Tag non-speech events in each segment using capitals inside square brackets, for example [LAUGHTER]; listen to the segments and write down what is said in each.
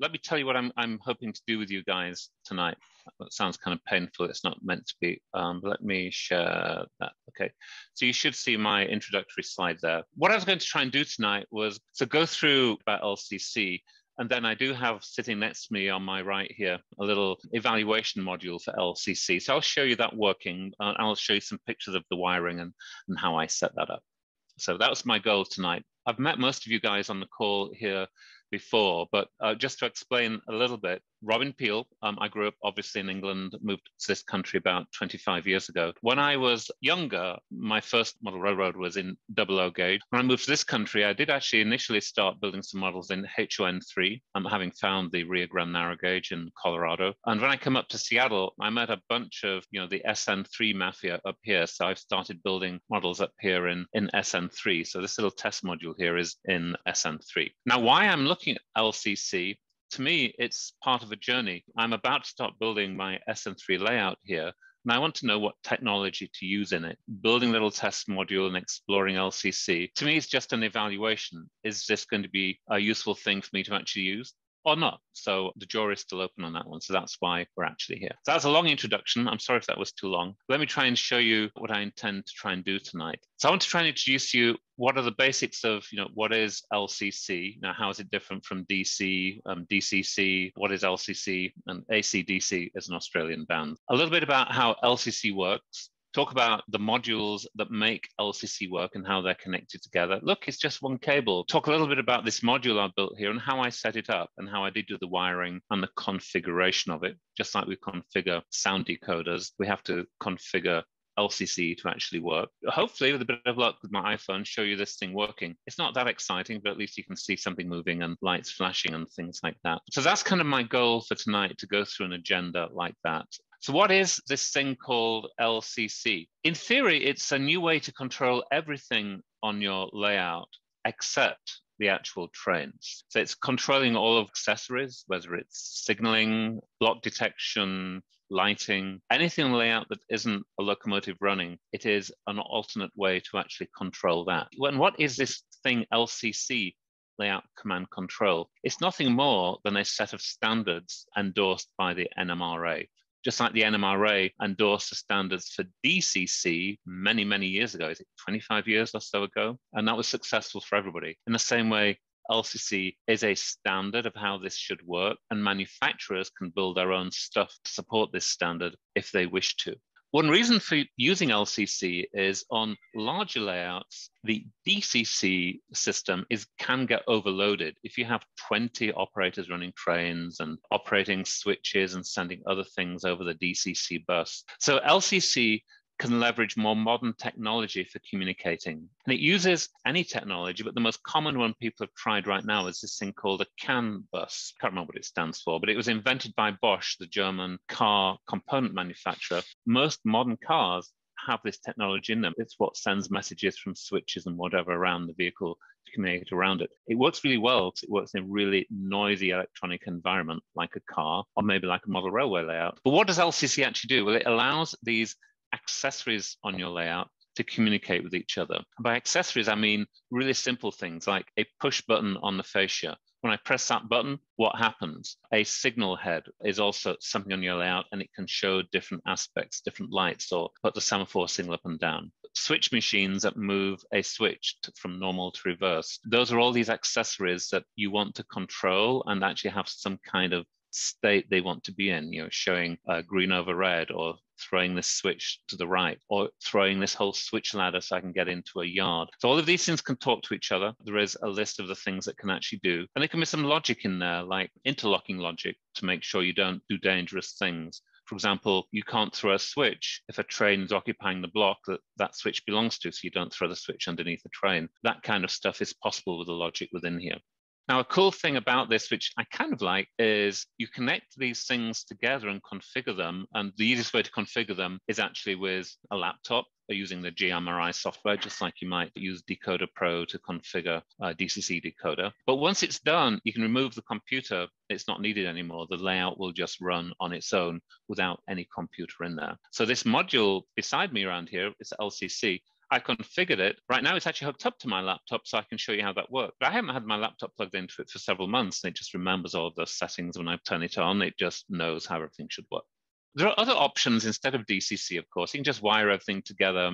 let me tell you what I'm, I'm hoping to do with you guys tonight. That sounds kind of painful. It's not meant to be. Um, let me share that. Okay. So you should see my introductory slide there. What I was going to try and do tonight was to go through about LCC and then I do have sitting next to me on my right here a little evaluation module for LCC. So I'll show you that working. Uh, I'll show you some pictures of the wiring and, and how I set that up. So that was my goal tonight. I've met most of you guys on the call here before, but uh, just to explain a little bit, Robin Peel, um, I grew up obviously in England, moved to this country about 25 years ago. When I was younger, my first model railroad was in double O gauge. When I moved to this country, I did actually initially start building some models in HON3, um, having found the Rio Grande narrow gauge in Colorado. And when I come up to Seattle, I met a bunch of, you know, the SN3 mafia up here. So I've started building models up here in, in SN3. So this little test module here is in SN3. Now, why I'm looking at LCC to me, it's part of a journey. I'm about to start building my SN3 layout here, and I want to know what technology to use in it. Building little test module and exploring LCC, to me, it's just an evaluation. Is this going to be a useful thing for me to actually use? Or not. So the jury is still open on that one. So that's why we're actually here. So that's a long introduction. I'm sorry if that was too long. Let me try and show you what I intend to try and do tonight. So I want to try and introduce you what are the basics of, you know, what is LCC? Now, how is it different from DC, um, DCC? What is LCC? And ACDC is an Australian band. A little bit about how LCC works talk about the modules that make LCC work and how they're connected together. Look, it's just one cable. Talk a little bit about this module I built here and how I set it up and how I did do the wiring and the configuration of it. Just like we configure sound decoders, we have to configure LCC to actually work. Hopefully, with a bit of luck with my iPhone, show you this thing working. It's not that exciting, but at least you can see something moving and lights flashing and things like that. So that's kind of my goal for tonight to go through an agenda like that. So, what is this thing called LCC? In theory, it's a new way to control everything on your layout except the actual trains. So, it's controlling all of accessories, whether it's signaling, block detection, lighting, anything on the layout that isn't a locomotive running. It is an alternate way to actually control that. And what is this thing LCC? layout command control. It's nothing more than a set of standards endorsed by the NMRA just like the NMRA endorsed the standards for DCC many, many years ago, is it 25 years or so ago? And that was successful for everybody. In the same way, LCC is a standard of how this should work, and manufacturers can build their own stuff to support this standard if they wish to. One reason for using LCC is on larger layouts, the DCC system is can get overloaded. If you have 20 operators running trains and operating switches and sending other things over the DCC bus. So LCC can leverage more modern technology for communicating. And it uses any technology, but the most common one people have tried right now is this thing called a CAN bus. Can't remember what it stands for, but it was invented by Bosch, the German car component manufacturer. Most modern cars have this technology in them. It's what sends messages from switches and whatever around the vehicle to communicate around it. It works really well because it works in a really noisy electronic environment like a car or maybe like a model railway layout. But what does LCC actually do? Well, it allows these accessories on your layout to communicate with each other. By accessories, I mean really simple things like a push button on the fascia. When I press that button, what happens? A signal head is also something on your layout and it can show different aspects, different lights, or put the semaphore signal up and down. Switch machines that move a switch to, from normal to reverse. Those are all these accessories that you want to control and actually have some kind of state they want to be in, you know, showing uh, green over red or throwing this switch to the right or throwing this whole switch ladder so I can get into a yard. So all of these things can talk to each other. There is a list of the things that can actually do. And there can be some logic in there, like interlocking logic to make sure you don't do dangerous things. For example, you can't throw a switch if a train is occupying the block that that switch belongs to, so you don't throw the switch underneath the train. That kind of stuff is possible with the logic within here. Now, a cool thing about this, which I kind of like, is you connect these things together and configure them. And the easiest way to configure them is actually with a laptop or using the JMRI software, just like you might use Decoder Pro to configure uh, a DCC decoder. But once it's done, you can remove the computer. It's not needed anymore. The layout will just run on its own without any computer in there. So this module beside me around here is LCC. I configured it. Right now, it's actually hooked up to my laptop, so I can show you how that works. But I haven't had my laptop plugged into it for several months, and it just remembers all of those settings when I turn it on. It just knows how everything should work. There are other options instead of DCC, of course. You can just wire everything together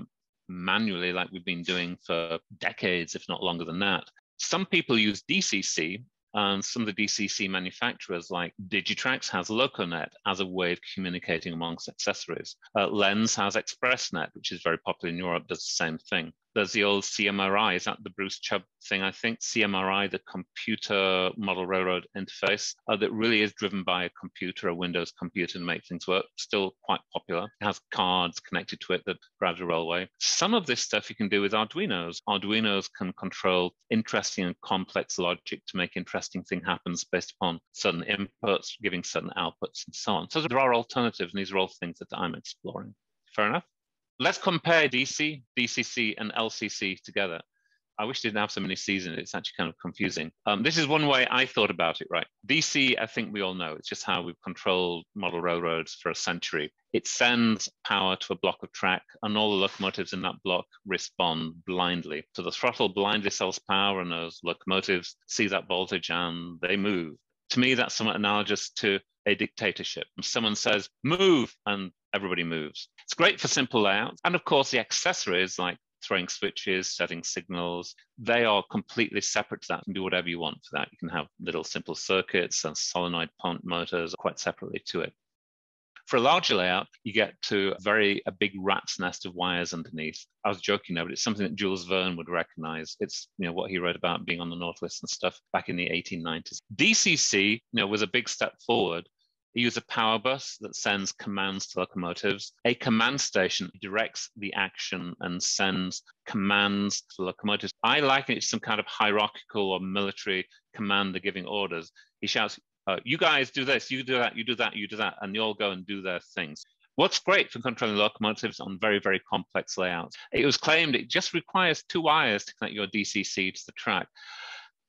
manually, like we've been doing for decades, if not longer than that. Some people use DCC, and some of the DCC manufacturers, like Digitrax, has LocoNet as a way of communicating amongst accessories. Uh, Lenz has XpressNet, which is very popular in Europe, does the same thing there's the old CMRI. Is that the Bruce Chubb thing? I think CMRI, the computer model railroad interface, uh, that really is driven by a computer, a Windows computer to make things work. Still quite popular. It has cards connected to it that drive the railway. Some of this stuff you can do with Arduinos. Arduinos can control interesting and complex logic to make interesting things happen based upon certain inputs, giving certain outputs, and so on. So there are alternatives, and these are all things that I'm exploring. Fair enough? Let's compare DC, DCC, and LCC together. I wish it didn't have so many C's in it. It's actually kind of confusing. Um, this is one way I thought about it, right? DC, I think we all know. It's just how we've controlled model railroads for a century. It sends power to a block of track, and all the locomotives in that block respond blindly. So the throttle blindly sells power, and those locomotives see that voltage and they move. To me, that's somewhat analogous to a dictatorship. Someone says, move, and everybody moves. It's great for simple layouts. And of course, the accessories like throwing switches, setting signals, they are completely separate to that. Can do whatever you want for that. You can have little simple circuits and solenoid pump motors quite separately to it. For a larger layout, you get to a very a big rat's nest of wires underneath. I was joking there, but it's something that Jules Verne would recognize. It's you know what he wrote about being on the Northwest and stuff back in the 1890s. DCC, you know, was a big step forward use a power bus that sends commands to locomotives. A command station directs the action and sends commands to locomotives. I liken it to some kind of hierarchical or military commander giving orders. He shouts, uh, you guys do this, you do that, you do that, you do that, and they all go and do their things. What's great for controlling locomotives on very, very complex layouts? It was claimed it just requires two wires to connect your DCC to the track.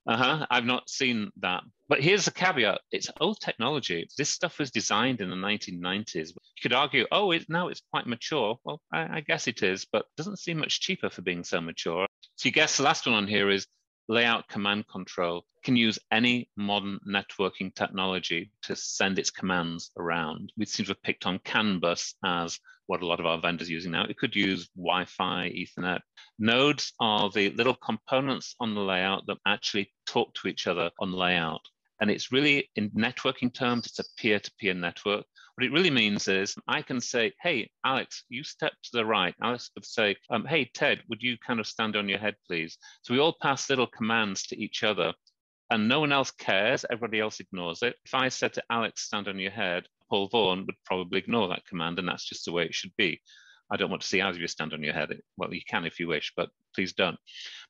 Uh-huh. I've not seen that. But here's a caveat. It's old technology. This stuff was designed in the 1990s. You could argue, oh, it, now it's quite mature. Well, I, I guess it is, but doesn't seem much cheaper for being so mature. So you guess the last one on here is layout command control can use any modern networking technology to send its commands around. We seem to have picked on CAN bus as what a lot of our vendors are using now. It could use Wi-Fi, Ethernet. Nodes are the little components on the layout that actually talk to each other on layout. And it's really, in networking terms, it's a peer-to-peer -peer network. What it really means is I can say, hey, Alex, you step to the right. Alex could say, um, hey, Ted, would you kind of stand on your head, please? So we all pass little commands to each other and no one else cares. Everybody else ignores it. If I said to Alex, stand on your head, Paul Vaughan would probably ignore that command, and that's just the way it should be. I don't want to see either of you stand on your head. Well, you can if you wish, but please don't.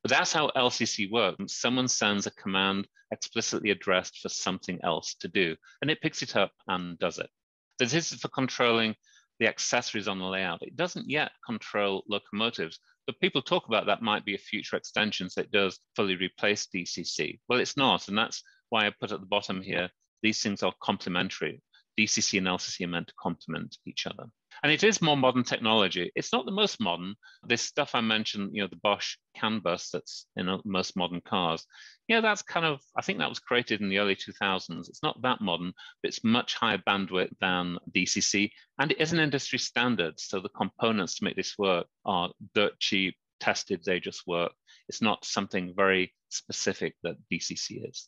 But that's how LCC works. Someone sends a command explicitly addressed for something else to do, and it picks it up and does it. This is for controlling the accessories on the layout. It doesn't yet control locomotives, but people talk about that might be a future extension so it does fully replace DCC. Well, it's not, and that's why I put at the bottom here, these things are complementary. DCC and LCC are meant to complement each other. And it is more modern technology. It's not the most modern. This stuff I mentioned, you know, the Bosch CAN bus that's in most modern cars. Yeah, that's kind of, I think that was created in the early 2000s. It's not that modern, but it's much higher bandwidth than DCC. And it is an industry standard. So the components to make this work are dirt cheap, tested, they just work. It's not something very specific that DCC is.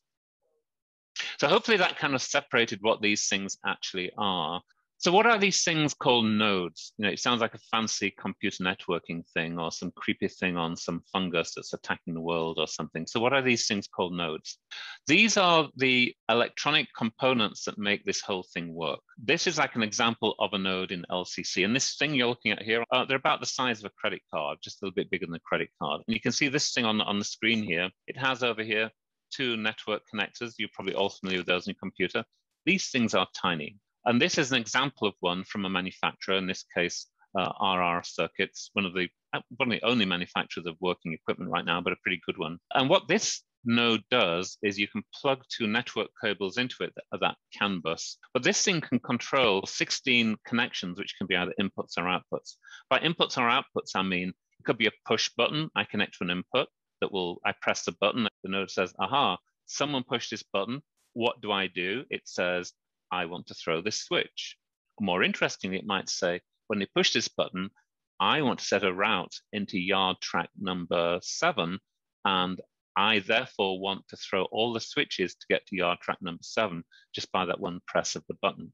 So hopefully that kind of separated what these things actually are. So what are these things called nodes? You know, it sounds like a fancy computer networking thing or some creepy thing on some fungus that's attacking the world or something. So what are these things called nodes? These are the electronic components that make this whole thing work. This is like an example of a node in LCC. And this thing you're looking at here, uh, they're about the size of a credit card, just a little bit bigger than a credit card. And you can see this thing on, on the screen here. It has over here two network connectors. You're probably all familiar with those in your computer. These things are tiny. And this is an example of one from a manufacturer, in this case, uh, RR-CirKits, one of the uh, one of the only manufacturers of working equipment right now, but a pretty good one. And what this node does is you can plug two network cables into it, that CAN bus. But this thing can control 16 connections, which can be either inputs or outputs. By inputs or outputs, I mean It could be a push button. I connect to an input that will, I press the button, the node says, aha, someone pushed this button. What do I do? It says, I want to throw this switch. More interestingly, it might say, when they push this button, I want to set a route into yard track number seven, and I therefore want to throw all the switches to get to yard track number seven just by that one press of the button.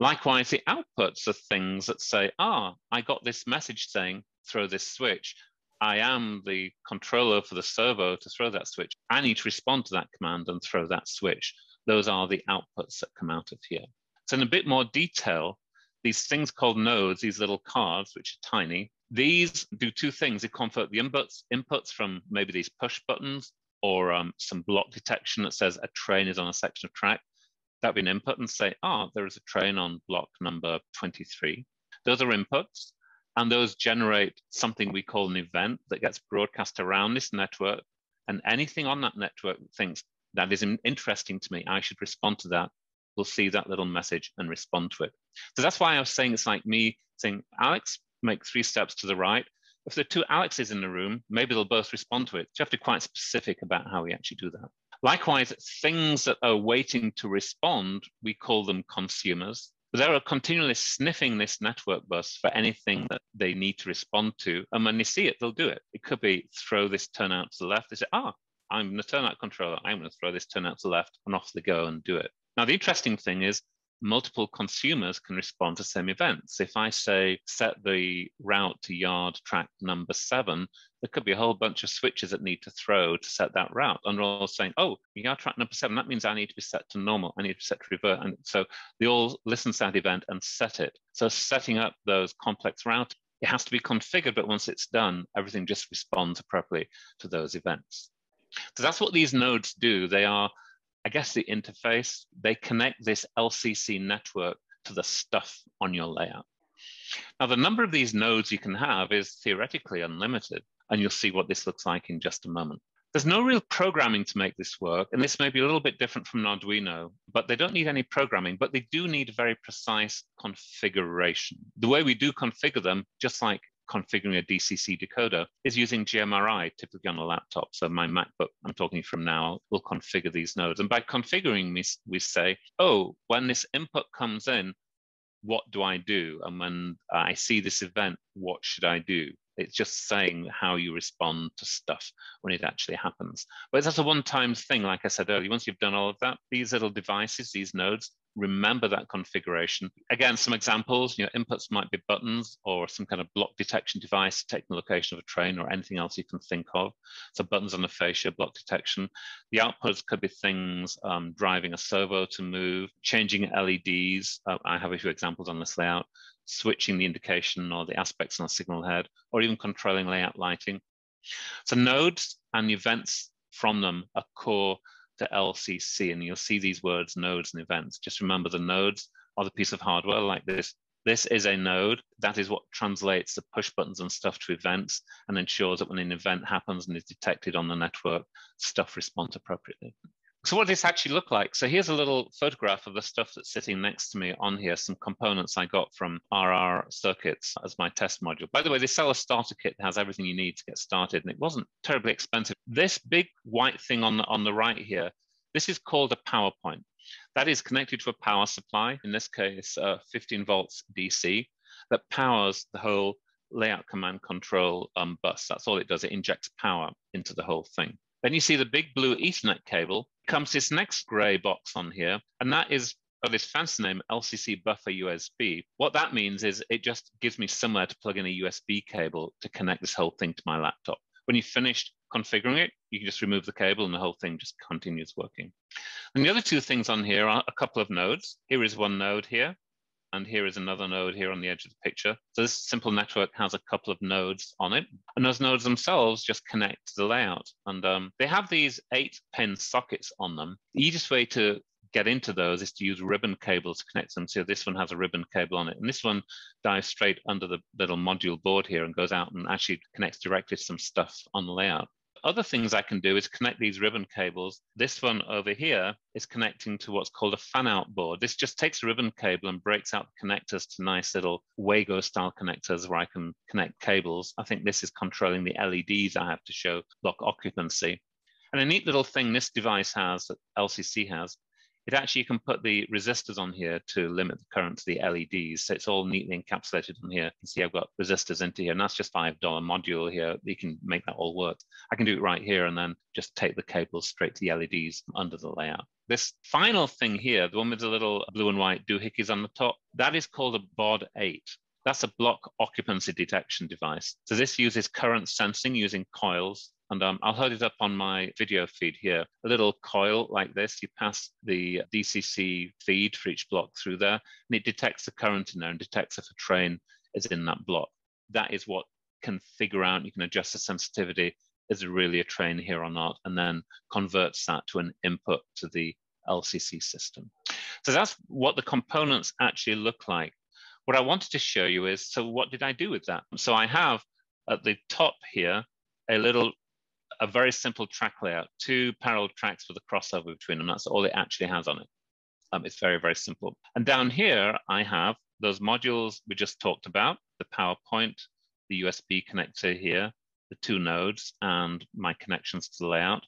Likewise, the outputs are things that say, ah, I got this message saying, throw this switch. I am the controller for the servo to throw that switch. I need to respond to that command and throw that switch. Those are the outputs that come out of here. So in a bit more detail, these things called nodes, these little cards, which are tiny, these do two things. They convert the inputs, inputs from maybe these push buttons or um, some block detection that says a train is on a section of track. That would be an input and say, ah, oh, there is a train on block number 23. Those are inputs, and those generate something we call an event that gets broadcast around this network. And anything on that network thinks that is interesting to me, I should respond to that We'll see that little message and respond to it. So that's why I was saying it's like me saying, Alex, make three steps to the right. If there are two Alexes in the room, maybe they'll both respond to it. So you have to be quite specific about how we actually do that. Likewise, things that are waiting to respond, we call them consumers. But they're continually sniffing this network bus for anything that they need to respond to. And when they see it, they'll do it. It could be throw this turnout to the left. They say, ah, I'm the turnout controller. I'm going to throw this turnout to the left, and off they go and do it. Now, the interesting thing is multiple consumers can respond to same events. If I say set the route to yard track number seven, there could be a whole bunch of switches that need to throw to set that route. And they're all saying, oh, yard track number seven, that means I need to be set to normal. I need to set to revert. And so they all listen to that event and set it. So setting up those complex routes, it has to be configured, but once it's done, everything just responds appropriately to those events. So that's what these nodes do. They are I guess the interface, they connect this LCC network to the stuff on your layout. Now, the number of these nodes you can have is theoretically unlimited, and you'll see what this looks like in just a moment. There's no real programming to make this work, and this may be a little bit different from an Arduino, but they don't need any programming, but they do need a very precise configuration. The way we do configure them, just like configuring a DCC decoder is using JMRI, typically on a laptop. So my MacBook, I'm talking from now, will configure these nodes. And by configuring, we, we say, oh, when this input comes in, what do I do? And when I see this event, what should I do? It's just saying how you respond to stuff when it actually happens. But it's that's a one-time thing, like I said earlier. Once you've done all of that, these little devices, these nodes, remember that configuration. Again, some examples, you know, inputs might be buttons or some kind of block detection device, taking the location of a train or anything else you can think of. So buttons on the fascia, block detection. The outputs could be things um, driving a servo to move, changing LEDs. Uh, I have a few examples on this layout switching the indication or the aspects on a signal head, or even controlling layout lighting. So nodes and the events from them are core to LCC, and you'll see these words, nodes and events. Just remember the nodes are the piece of hardware like this. This is a node. That is what translates the push buttons and stuff to events and ensures that when an event happens and is detected on the network, stuff responds appropriately. So what does this actually look like? So here's a little photograph of the stuff that's sitting next to me on here, some components I got from RR-CirKits as my test module. By the way, they sell a starter kit that has everything you need to get started, and it wasn't terribly expensive. This big white thing on the, on the right here, this is called a power point. That is connected to a power supply, in this case, uh, 15 volts DC, that powers the whole layout command control um, bus. That's all it does. It injects power into the whole thing. Then you see the big blue Ethernet cable comes this next gray box on here, and that is oh, this fancy name, LCC buffer USB. What that means is it just gives me somewhere to plug in a USB cable to connect this whole thing to my laptop. When you've finished configuring it, you can just remove the cable and the whole thing just continues working. And the other two things on here are a couple of nodes. Here is one node here and here is another node here on the edge of the picture. So this simple network has a couple of nodes on it, and those nodes themselves just connect to the layout. And um, they have these eight pin sockets on them. The easiest way to get into those is to use ribbon cables to connect them. So this one has a ribbon cable on it, and this one dives straight under the little module board here and goes out and actually connects directly to some stuff on the layout. Other things I can do is connect these ribbon cables. This one over here is connecting to what's called a fan out board. This just takes a ribbon cable and breaks out the connectors to nice little Wago style connectors where I can connect cables. I think this is controlling the LEDs I have to show lock occupancy. And a neat little thing this device has that LCC has it actually can put the resistors on here to limit the current to the LEDs. So it's all neatly encapsulated on here. You can see I've got resistors into here, and that's just $5 module here. You can make that all work. I can do it right here and then just take the cables straight to the LEDs under the layout. This final thing here, the one with the little blue and white doohickeys on the top, that is called a BOD 8. That's a block occupancy detection device. So this uses current sensing using coils and um, I'll hold it up on my video feed here. A little coil like this, you pass the DCC feed for each block through there, and it detects the current in there and detects if a train is in that block. That is what can figure out, you can adjust the sensitivity, is there really a train here or not, and then converts that to an input to the LCC system. So that's what the components actually look like. What I wanted to show you is, so what did I do with that? So I have at the top here, a little a very simple track layout, two parallel tracks with a crossover between them. That's all it actually has on it. Um, it's very, very simple. And down here, I have those modules we just talked about, the PowerPoint, the USB connector here, the two nodes, and my connections to the layout.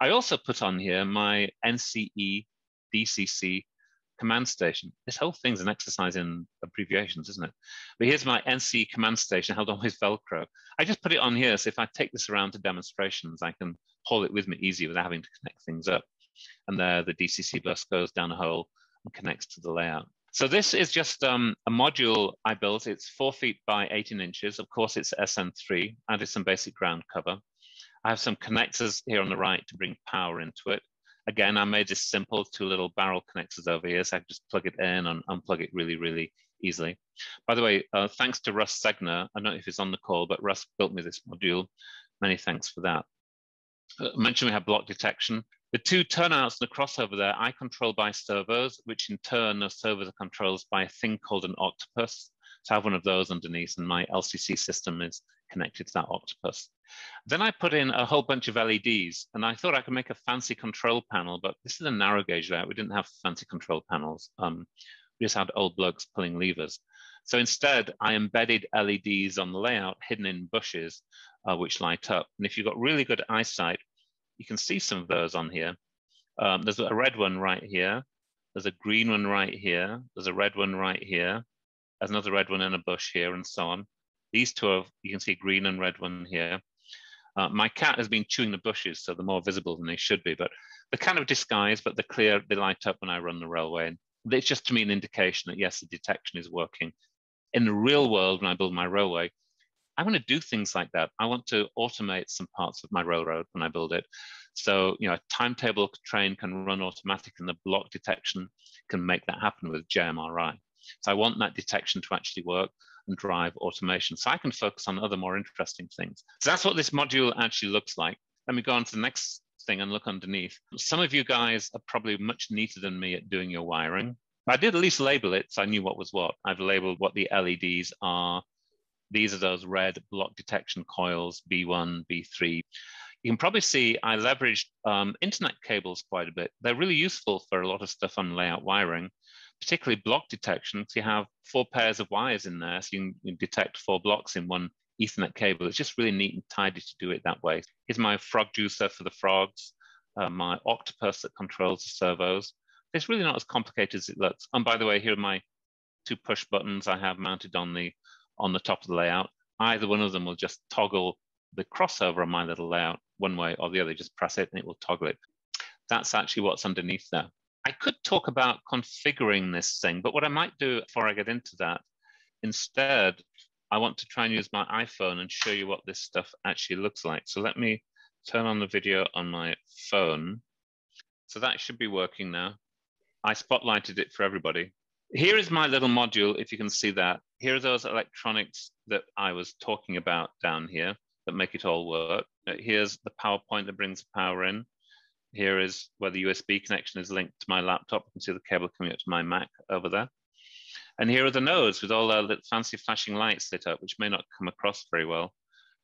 I also put on here my NCE DCC command station. This whole thing's an exercise in abbreviations, isn't it? But here's my NC command station held on with Velcro. I just put it on here, so if I take this around to demonstrations, I can haul it with me easy without having to connect things up. And there, the DCC bus goes down a hole and connects to the layout. So this is just um, a module I built. It's four feet by 18 inches. Of course, it's SN3. Added some basic ground cover. I have some connectors here on the right to bring power into it. Again, I made this simple, two little barrel connectors over here, so I can just plug it in and unplug it really, really easily. By the way, uh, thanks to Russ Segner, I don't know if he's on the call, but Russ built me this module. Many thanks for that. Uh, mentioned we have block detection. The two turnouts and the crossover there, I control by servos, which in turn those servos are controlled by a thing called an octopus. So I have one of those underneath and my LCC system is connected to that octopus. Then I put in a whole bunch of LEDs and I thought I could make a fancy control panel, but this is a narrow gauge layout. We didn't have fancy control panels. Um, we just had old blokes pulling levers. So instead, I embedded LEDs on the layout hidden in bushes, uh, which light up. And if you've got really good eyesight, you can see some of those on here. Um, there's a red one right here. There's a green one right here. There's a red one right here. There's another red one in a bush here and so on. These two are, you can see green and red one here. Uh, my cat has been chewing the bushes, so they're more visible than they should be, but they're kind of disguised, but they're clear, they light up when I run the railway. And it's just to me an indication that yes, the detection is working. In the real world, when I build my railway, I want to do things like that. I want to automate some parts of my railroad when I build it. So, you know, a timetable train can run automatic and the block detection can make that happen with JMRI. So I want that detection to actually work and drive automation. So I can focus on other more interesting things. So that's what this module actually looks like. Let me go on to the next thing and look underneath. Some of you guys are probably much neater than me at doing your wiring. I did at least label it, so I knew what was what. I've labeled what the LEDs are. These are those red block detection coils, B1, B3. You can probably see I leveraged um, internet cables quite a bit. They're really useful for a lot of stuff on layout wiring particularly block detection, so you have four pairs of wires in there, so you can, you detect four blocks in one Ethernet cable. It's just really neat and tidy to do it that way. Here's my frog juicer for the frogs, uh, my octopus that controls the servos. It's really not as complicated as it looks. And by the way, here are my two push buttons I have mounted on the on the top of the layout. Either one of them will just toggle the crossover on my little layout one way or the other. Just press it and it will toggle it. That's actually what's underneath there. I could talk about configuring this thing, but what I might do before I get into that, instead, I want to try and use my iPhone and show you what this stuff actually looks like. So let me turn on the video on my phone. So that should be working now. I spotlighted it for everybody. Here is my little module, if you can see that. Here are those electronics that I was talking about down here that make it all work. Here's the PowerPoint that brings power in. Here is where the USB connection is linked to my laptop. You can see the cable coming up to my Mac over there. And here are the nodes with all the fancy flashing lights lit up, which may not come across very well.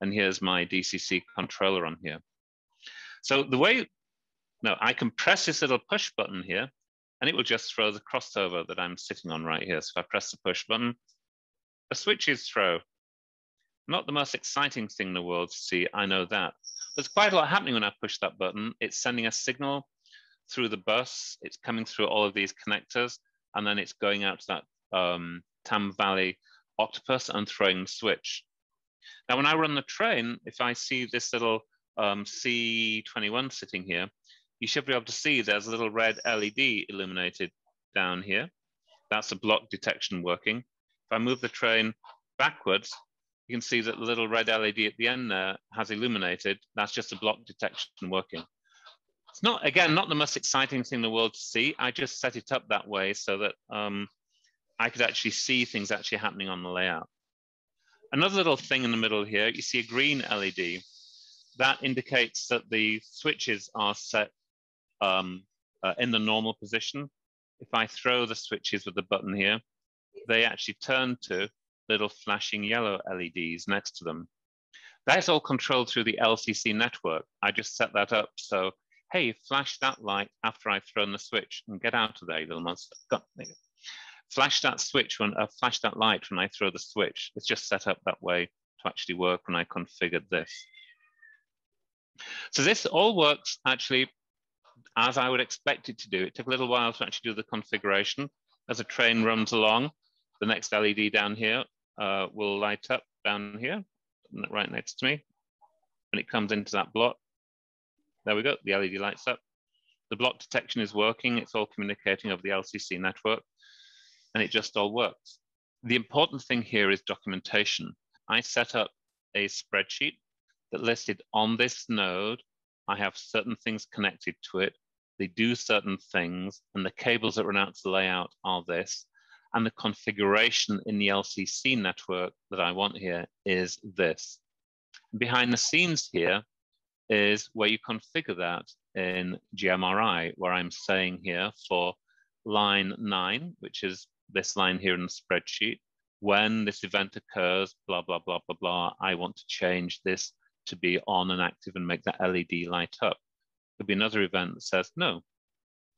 And here's my DCC controller on here. So the way, no, I can press this little push button here and it will just throw the crossover that I'm sitting on right here. So if I press the push button, a switch is throw. Not the most exciting thing in the world to see, I know that. There's quite a lot happening when I push that button. It's sending a signal through the bus, it's coming through all of these connectors, and then it's going out to that um, Tam Valley octopus and throwing the switch. Now, when I run the train, if I see this little um, C21 sitting here, you should be able to see there's a little red LED illuminated down here. That's a block detection working. If I move the train backwards, you can see that the little red LED at the end there has illuminated. That's just a block detection working. It's not, again, not the most exciting thing in the world to see. I just set it up that way so that um, I could actually see things actually happening on the layout. Another little thing in the middle here, you see a green LED. That indicates that the switches are set um, uh, in the normal position. If I throw the switches with the button here, they actually turn to little flashing yellow LEDs next to them. That's all controlled through the LCC network. I just set that up so hey, flash that light after I've thrown the switch and get out of there, little monster. Flash that switch when, uh, flash that light when I throw the switch. It's just set up that way to actually work when I configured this. So this all works actually as I would expect it to do. It took a little while to actually do the configuration. As a train runs along, the next LED down here uh, will light up down here, right next to me. When it comes into that block, there we go, the LED lights up. The block detection is working. It's all communicating over the LCC network and it just all works. The important thing here is documentation. I set up a spreadsheet that listed on this node, I have certain things connected to it. They do certain things and the cables that run out to the layout are this. And the configuration in the LCC network that I want here is this. Behind the scenes here, is where you configure that in JMRI, where I'm saying here for line nine, which is this line here in the spreadsheet, when this event occurs, blah, blah, blah, blah, blah, I want to change this to be on and active and make that LED light up. There'll be another event that says, no,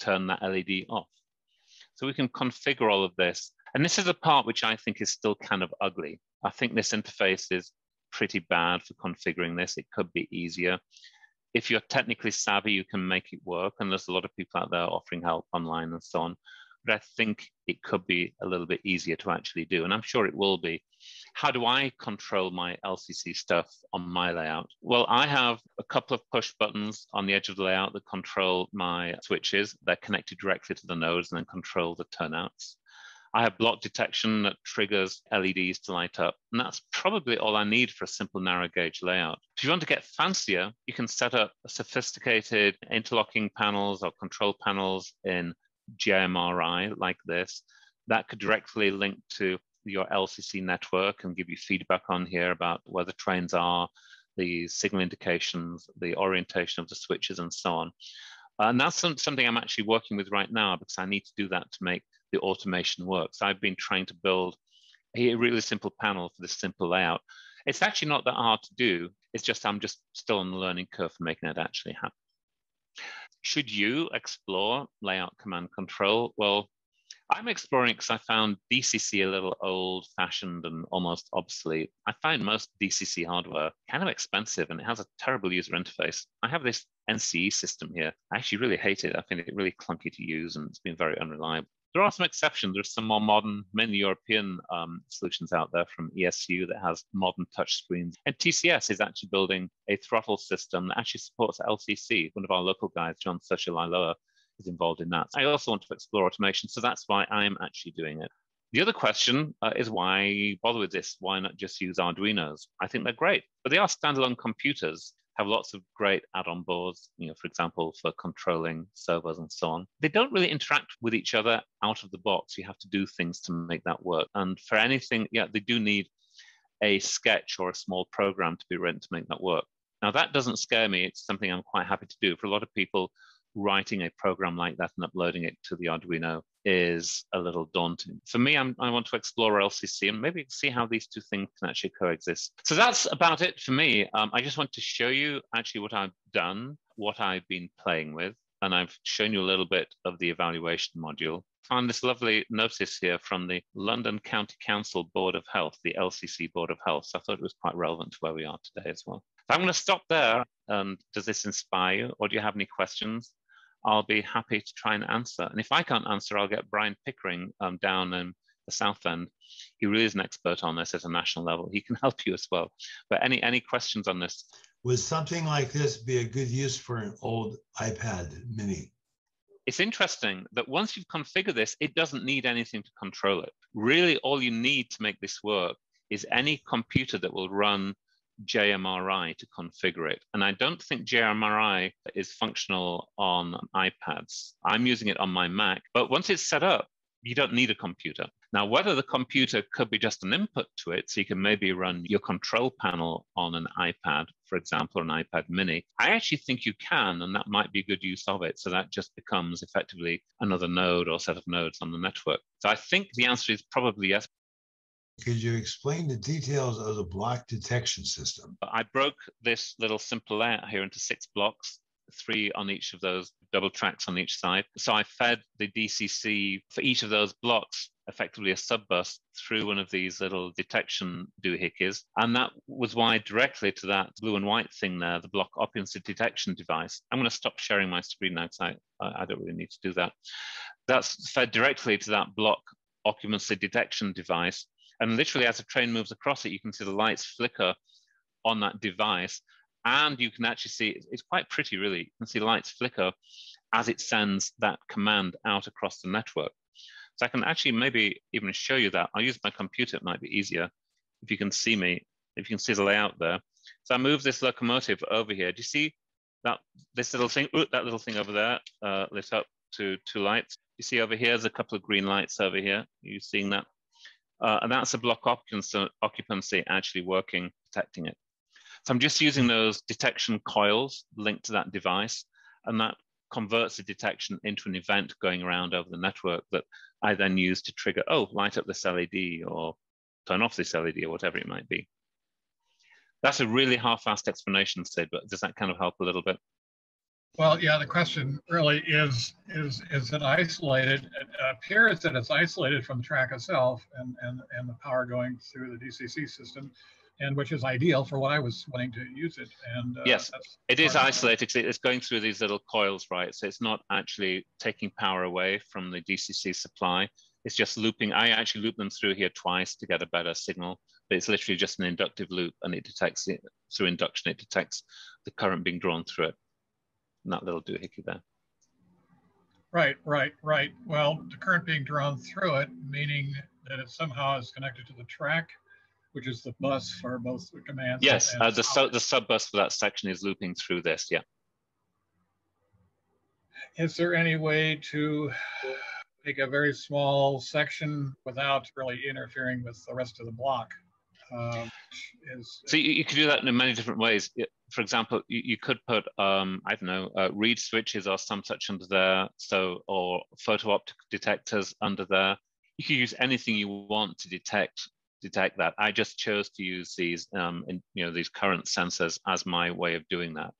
turn that LED off. So we can configure all of this. And this is the part which I think is still kind of ugly. I think this interface is pretty bad for configuring this. It could be easier. If you're technically savvy, you can make it work. And there's a lot of people out there offering help online and so on. But I think it could be a little bit easier to actually do. And I'm sure it will be. How do I control my LCC stuff on my layout? Well, I have a couple of push buttons on the edge of the layout that control my switches. They're connected directly to the nodes and then control the turnouts. I have block detection that triggers LEDs to light up. And that's probably all I need for a simple narrow gauge layout. If you want to get fancier, you can set up sophisticated interlocking panels or control panels in JMRI like this. That could directly link to your LCC network and give you feedback on here about where the trains are, the signal indications, the orientation of the switches, and so on. And that's something I'm actually working with right now because I need to do that to make the automation work. So I've been trying to build a really simple panel for this simple layout. It's actually not that hard to do. It's just I'm just still on the learning curve for making it actually happen. Should you explore layout command control? Well, I'm exploring because I found DCC a little old fashioned and almost obsolete. I find most DCC hardware kind of expensive and it has a terrible user interface. I have this NCE system here. I actually really hate it. I find it really clunky to use and it's been very unreliable. There are some exceptions. There's some more modern, mainly European um, solutions out there from ESU that has modern touch screens. And TCS is actually building a throttle system that actually supports LCC. One of our local guys, John Searcher is involved in that. I also want to explore automation, so that's why I'm actually doing it. The other question uh, is why bother with this? Why not just use Arduinos? I think they're great, but they are standalone computers have lots of great add-on boards, you know, for example, for controlling servers and so on. They don't really interact with each other out of the box. You have to do things to make that work. And for anything, yeah, they do need a sketch or a small program to be written to make that work. Now that doesn't scare me. It's something I'm quite happy to do. For a lot of people, writing a program like that and uploading it to the Arduino is a little daunting. For me, I'm, i want to explore LCC and maybe see how these two things can actually coexist. So that's about it for me. Um, I just want to show you actually what I've done, what I've been playing with, and I've shown you a little bit of the evaluation module. Found this lovely notice here from the London County Council Board of Health, the LCC Board of Health. So I thought it was quite relevant to where we are today as well. I'm going to stop there. And does this inspire you, or do you have any questions? I'll be happy to try and answer. And if I can't answer, I'll get Brian Pickering um, down in the South End. He really is an expert on this at a national level. He can [LAUGHS] help you as well. But any any questions on this? Would something like this be a good use for an old iPad mini? It's interesting that once you've configured this, it doesn't need anything to control it. Really, all you need to make this work is any computer that will run JMRI to configure it. And I don't think JMRI is functional on iPads. I'm using it on my Mac, but once it's set up, you don't need a computer. Now, whether the computer could be just an input to it, so you can maybe run your control panel on an iPad, for example, an iPad mini, I actually think you can, and that might be good use of it. So that just becomes effectively another node or set of nodes on the network. So I think the answer is probably yes. Could you explain the details of the block detection system? I broke this little simple layout here into six blocks, three on each of those double tracks on each side. So I fed the DCC for each of those blocks effectively a sub bus through one of these little detection doohickeys. And that was wired directly to that blue and white thing there, the block occupancy detection device. I'm going to stop sharing my screen now because I, I don't really need to do that. That's fed directly to that block occupancy detection device. And literally, as the train moves across it, you can see the lights flicker on that device. And you can actually see it's quite pretty, really. You can see lights flicker as it sends that command out across the network. So I can actually maybe even show you that. I'll use my computer, it might be easier. If you can see me, if you can see the layout there. So I move this locomotive over here. Do you see that this little thing, ooh, that little thing over there uh, lit up to two lights? You see over here, there's a couple of green lights over here. Are you seeing that? Uh, and that's a block occupancy actually working, detecting it. So I'm just using those detection coils linked to that device, and that converts the detection into an event going around over the network that I then use to trigger, oh, light up this LED or turn off this LED or whatever it might be. That's a really half-assed explanation, Sid, but does that kind of help a little bit? Well, yeah, the question really is, is, is it isolated? It appears that it's isolated from the track itself and, and, and the power going through the DCC system, and which is ideal for what I was wanting to use it. And uh, yes, it is isolated. It's going through these little coils, right? So it's not actually taking power away from the DCC supply. It's just looping. I actually loop them through here twice to get a better signal, but it's literally just an inductive loop and it detects it through induction. It detects the current being drawn through it that little doohickey there. Right, right, right. Well, the current being drawn through it, meaning that it somehow is connected to the track, which is the bus for both the commands. Yes, uh, the, su the sub bus for that section is looping through this, yeah. Is there any way to make a very small section without really interfering with the rest of the block? Um, is, so you, you, could do that in many different ways. For example, you, you could put, um, I don't know, uh, reed switches or some such under there, so or photo optic detectors under there. You can use anything you want to detect detect that. I just chose to use these, um, in, you know, these current sensors as my way of doing that.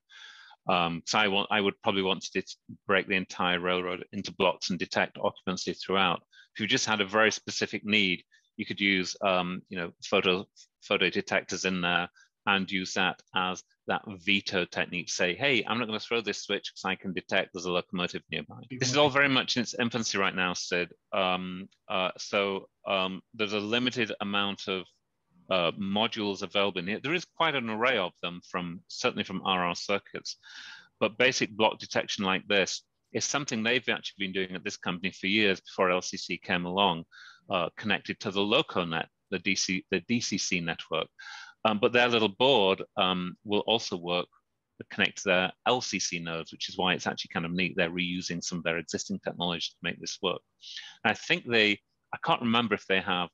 Um, so I want, I would probably want to break the entire railroad into blocks and detect occupancy throughout. If you just had a very specific need, you could use um, you know photo photo detectors in there and use that as that veto technique. Say, hey, I'm not going to throw this switch because I can detect there's a locomotive nearby. This is all very much in its infancy right now, Sid. Um, uh, so um, there's a limited amount of uh, modules available in here. There is quite an array of them from certainly from RR-CirKits, but basic block detection like this is something they've actually been doing at this company for years before LCC came along uh, connected to the LocoNet, the, DC, the DCC network. Um, but their little board um, will also work connect to their LCC nodes, which is why it's actually kind of neat. They're reusing some of their existing technology to make this work. And I think they, I can't remember if they have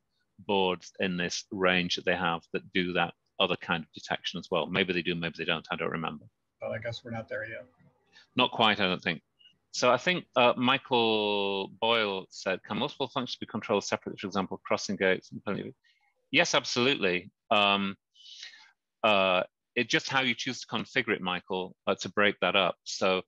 boards in this range that they have that do that other kind of detection as well. Maybe they do, maybe they don't. I don't remember. Well, I guess we're not there yet. Not quite, I don't think. So I think uh, Michael Boyle said, can multiple functions be controlled separately, for example, crossing gates? Yes, absolutely. Um, uh, it's just how you choose to configure it, Michael, uh, to break that up. So,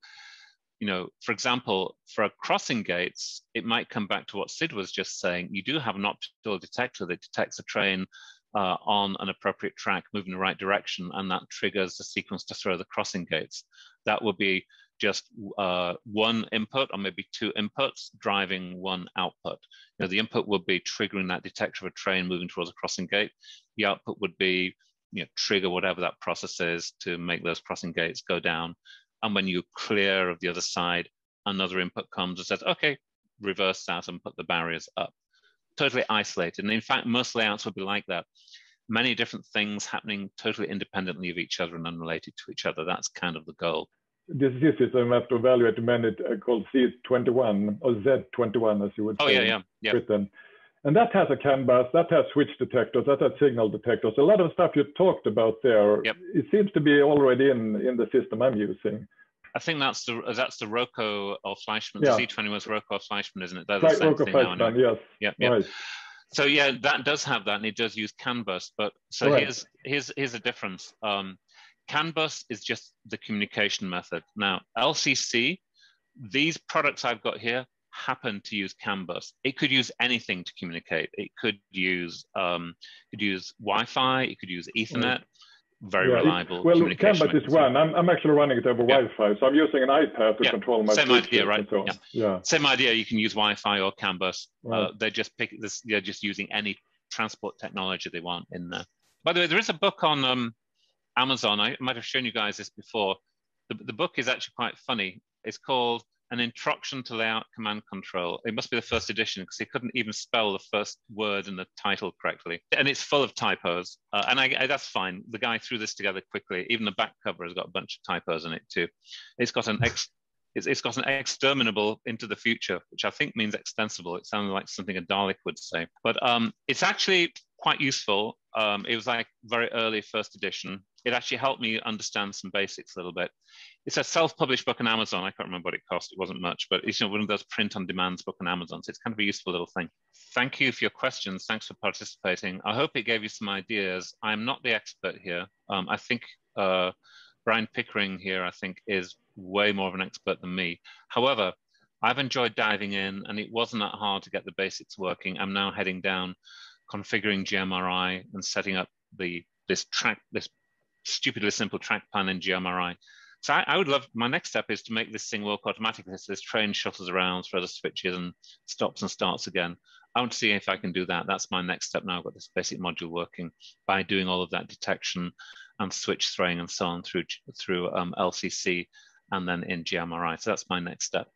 you know, for example, for a crossing gates, it might come back to what Sid was just saying. You do have an optical detector that detects a train uh, on an appropriate track moving in the right direction, and that triggers the sequence to throw the crossing gates. That would be just uh, one input or maybe two inputs driving one output. You know, the input would be triggering that detector of a train moving towards a crossing gate. The output would be you know, trigger whatever that process is to make those crossing gates go down. And when you clear of the other side, another input comes and says, okay, reverse that and put the barriers up. Totally isolated. And in fact, most layouts would be like that. Many different things happening totally independently of each other and unrelated to each other. That's kind of the goal. This is system have to evaluate a minute uh, called C21 or Z21, as you would oh, say. Oh, yeah, yeah, yeah. And that has a CAN bus, that has switch detectors, that has signal detectors. A lot of stuff you talked about there, yep. it seems to be already in, in the system I'm using. I think that's the that's the Roco or Fleischmann. Yeah. The Z20 was Roco or Fleischmann, isn't it? They're the right, same Roco thing Fleischmann, now. Yes. Yeah, yeah. Right. So yeah, that does have that, and it does use CAN bus. But so right. here's here's here's a difference. Um, CAN bus is just the communication method. Now LCC, these products I've got here happen to use CAN bus. It could use anything to communicate. It could use um, could use Wi-Fi. It could use Ethernet. Very yeah, reliable. It, well, CAN bus is one. I'm, I'm actually running it over yeah. Wi-Fi, so I'm using an iPad to yeah. control my. Same idea, right? So, yeah. Same idea. You can use Wi-Fi or CAN bus. Right. Uh, they're just pick this. They're just using any transport technology they want in there. By the way, there is a book on um, Amazon. I might have shown you guys this before. The, the book is actually quite funny. It's called an introduction to layout command control. It must be the first edition because he couldn't even spell the first word in the title correctly. And it's full of typos. Uh, and I, I, that's fine. The guy threw this together quickly. Even the back cover has got a bunch of typos in it too. It's got an ex, [LAUGHS] it's, it's got an exterminable into the future, which I think means extensible. It sounds like something a Dalek would say. But um, it's actually quite useful. Um, it was like very early first edition. It actually helped me understand some basics a little bit. It's a self-published book on Amazon. I can't remember what it cost. It wasn't much, but it's you know, one of those print-on-demand book on Amazon. So it's kind of a useful little thing. Thank you for your questions. Thanks for participating. I hope it gave you some ideas. I'm not the expert here. Um, I think uh, Brian Pickering here, I think, is way more of an expert than me. However, I've enjoyed diving in and it wasn't that hard to get the basics working. I'm now heading down configuring JMRI and setting up the this track, this stupidly simple track plan in JMRI. So I, I, would love, my next step is to make this thing work automatically. So this train shuttles around, throws the switches and stops and starts again. I want to see if I can do that. That's my next step now. I've got this basic module working by doing all of that detection and switch throwing and so on through, through um, LCC and then in JMRI. So that's my next step.